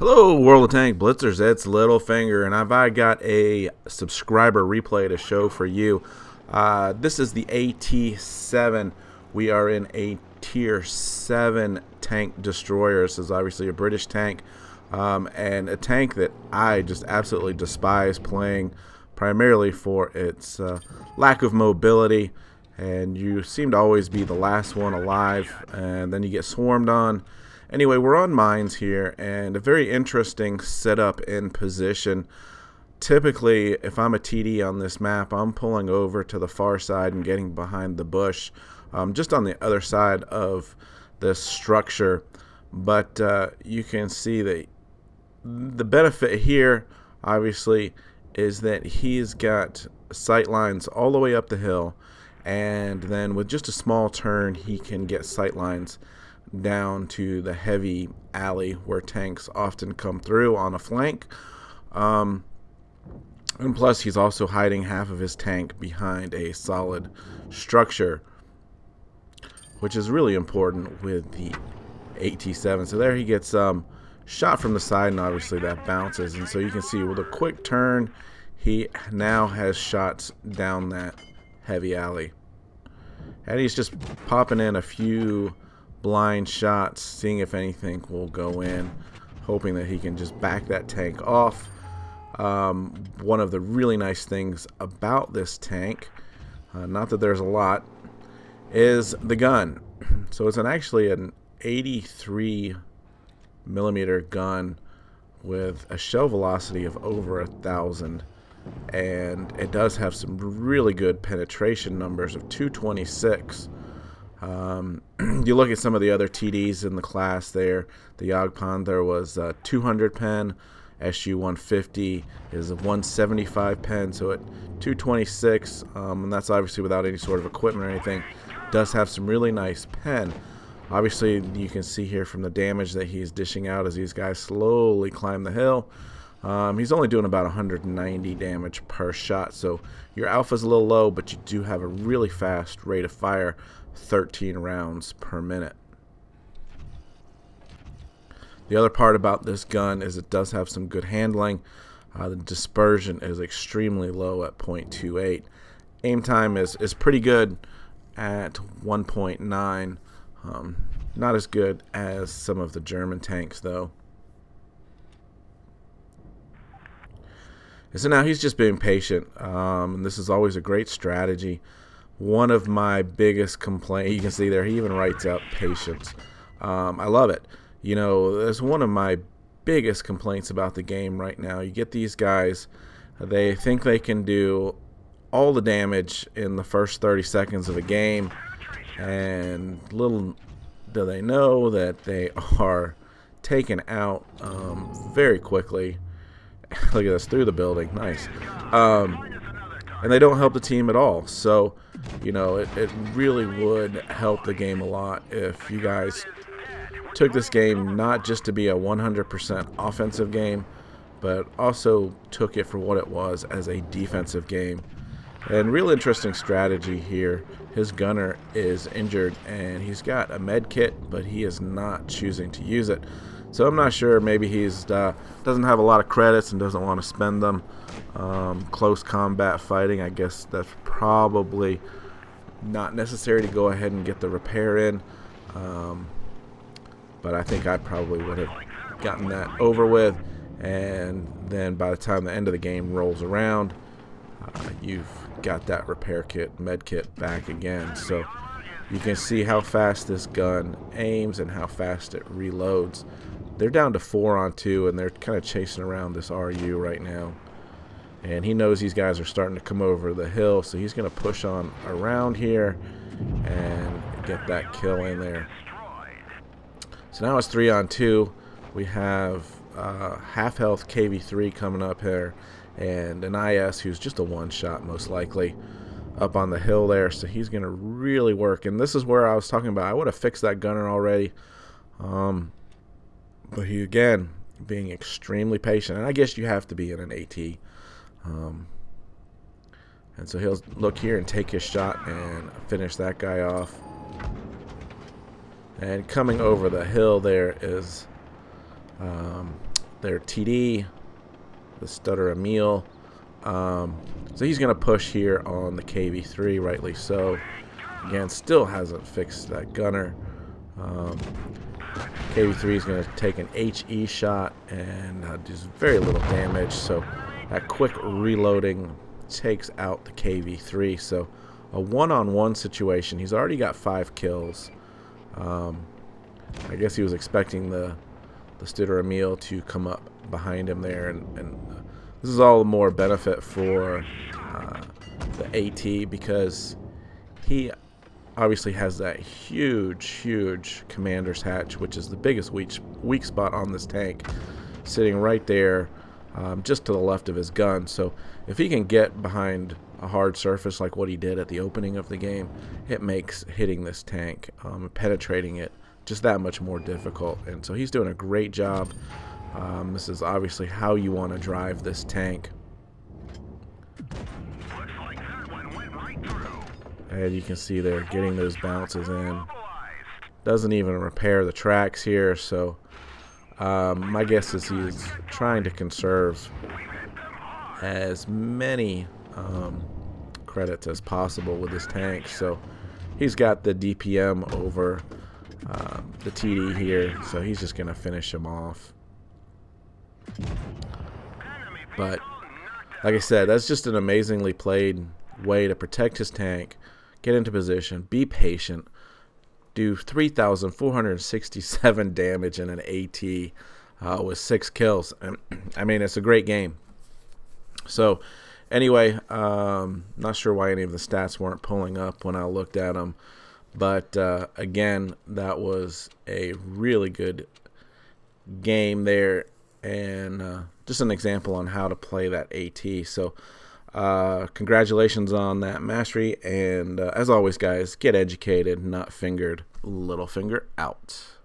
Hello, World of Tank Blitzers. It's Littlefinger, and I've got a subscriber replay to show for you. Uh, this is the AT-7. We are in a Tier 7 tank destroyer. This is obviously a British tank, um, and a tank that I just absolutely despise playing, primarily for its uh, lack of mobility. And you seem to always be the last one alive, and then you get swarmed on Anyway, we're on mines here, and a very interesting setup in position. Typically, if I'm a TD on this map, I'm pulling over to the far side and getting behind the bush, um, just on the other side of this structure. But uh, you can see that the benefit here, obviously, is that he's got sight lines all the way up the hill, and then with just a small turn, he can get sight lines down to the heavy alley where tanks often come through on a flank. Um, and plus, he's also hiding half of his tank behind a solid structure, which is really important with the AT-7. So there he gets um, shot from the side, and obviously that bounces. And so you can see with a quick turn, he now has shots down that heavy alley. And he's just popping in a few blind shots, seeing if anything will go in, hoping that he can just back that tank off. Um, one of the really nice things about this tank, uh, not that there's a lot, is the gun. So it's an actually an 83 millimeter gun with a shell velocity of over a thousand and it does have some really good penetration numbers of 226 um, you look at some of the other TDs in the class there. The Jagdpanther there was uh, 200 pen. SU 150 is a 175 pen, so at 226, um, and that's obviously without any sort of equipment or anything, does have some really nice pen. Obviously, you can see here from the damage that he's dishing out as these guys slowly climb the hill. Um, he's only doing about 190 damage per shot, so your alpha's a little low, but you do have a really fast rate of fire. 13 rounds per minute. The other part about this gun is it does have some good handling. Uh, the dispersion is extremely low at 0.28. Aim time is, is pretty good at 1.9. Um, not as good as some of the German tanks, though. So now he's just being patient, um, and this is always a great strategy one of my biggest complaints. You can see there, he even writes out patience. Um, I love it. You know, that's one of my biggest complaints about the game right now. You get these guys, they think they can do all the damage in the first 30 seconds of a game, and little do they know that they are taken out um, very quickly. Look at this through the building, nice. Um, and they don't help the team at all. So you know, it, it really would help the game a lot if you guys took this game not just to be a 100% offensive game, but also took it for what it was as a defensive game. And real interesting strategy here. His gunner is injured and he's got a med kit, but he is not choosing to use it. So I'm not sure. Maybe he's uh, doesn't have a lot of credits and doesn't want to spend them. Um, close combat fighting, I guess that's probably not necessary to go ahead and get the repair in. Um, but I think I probably would have gotten that over with. And then by the time the end of the game rolls around, uh, you've got that repair kit, med kit back again. So you can see how fast this gun aims and how fast it reloads. They're down to four on two, and they're kind of chasing around this RU right now. And he knows these guys are starting to come over the hill, so he's going to push on around here and get that kill in there. So now it's three on two. We have uh, half health KV3 coming up here, and an IS who's just a one shot most likely up on the hill there. So he's going to really work. And this is where I was talking about. I would have fixed that gunner already. Um, but he, again, being extremely patient. And I guess you have to be in an AT um, and so he'll look here and take his shot and finish that guy off. And coming over the hill there is um, their TD, the Sturer Emil. Um, so he's going to push here on the KV3, rightly so. Again, still hasn't fixed that gunner. Um, KV3 is going to take an HE shot and uh, does very little damage. So that quick reloading takes out the KV3. So a one-on-one -on -one situation. He's already got five kills. Um, I guess he was expecting the the Sturer Emil to come up behind him there, and, and uh, this is all the more benefit for uh, the AT because he obviously has that huge, huge commander's hatch, which is the biggest weak, weak spot on this tank, sitting right there um, just to the left of his gun. So if he can get behind a hard surface like what he did at the opening of the game, it makes hitting this tank, um, penetrating it, just that much more difficult. And so he's doing a great job. Um, this is obviously how you want to drive this tank. And you can see they're getting those bounces in. Doesn't even repair the tracks here, so um, my guess is he's trying to conserve as many um, credits as possible with his tank. So he's got the DPM over um, the TD here, so he's just going to finish him off. But like I said, that's just an amazingly played way to protect his tank, get into position, be patient, do 3,467 damage in an AT uh, with six kills. I mean, it's a great game. So, anyway, um, not sure why any of the stats weren't pulling up when I looked at them. But uh, again, that was a really good game there, and uh, just an example on how to play that AT. So, uh, congratulations on that mastery, and uh, as always, guys, get educated, not fingered. Littlefinger out.